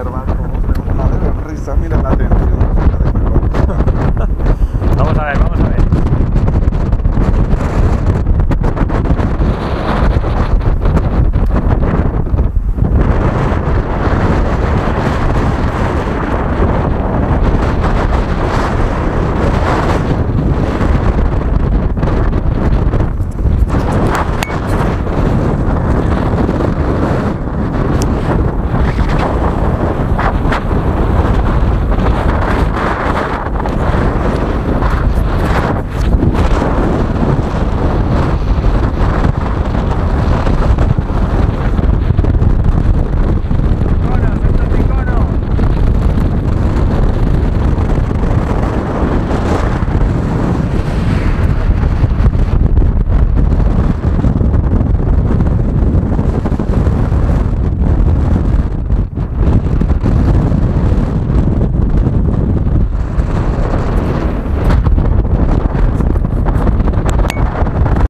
observan cómo se una risa, mira la.